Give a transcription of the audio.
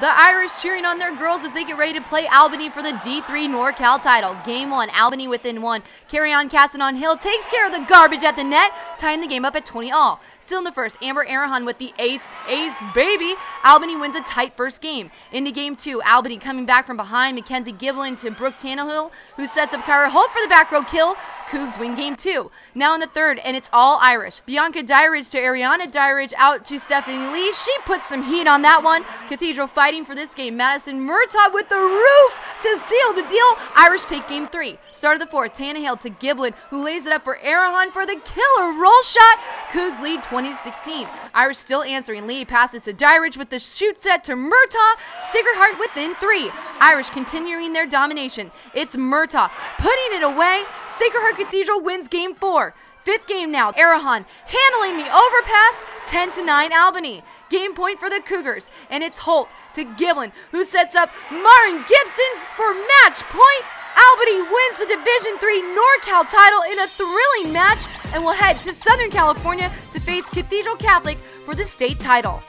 The Irish cheering on their girls as they get ready to play Albany for the D3 NorCal title. Game one, Albany within one. Kariana, Castanon Hill takes care of the garbage at the net, tying the game up at 20 all. Still in the first, Amber Erhahon with the ace, ace baby. Albany wins a tight first game. Into game two, Albany coming back from behind. Mackenzie Giblin to Brooke Tannhill, who sets up Kyra Holt for the back row kill. Cougs win game two. Now in the third, and it's all Irish. Bianca Dirige to Ariana Dirige out to Stephanie Lee. She puts some heat on that one. Cathedral fighting for this game. Madison Murtagh with the roof to seal the deal. Irish take game three. Start of the fourth, Tannhill to Giblin, who lays it up for Erhahon for the killer roll shot. Cougs lead 2016. Irish still answering. Lee passes to Dirige with the shoot set to Murtagh. Sacred Heart within three. Irish continuing their domination. It's Murtagh putting it away. Sacred Heart Cathedral wins game four. Fifth game now. Erhahon handling the overpass, 10 to 9 Albany. Game point for the Cougars, and it's Holt to Giblin, who sets up Marin Gibson for match point. Albany wins the Division III NorCal title in a thrilling match and will head to Southern California to face Cathedral Catholic for the state title.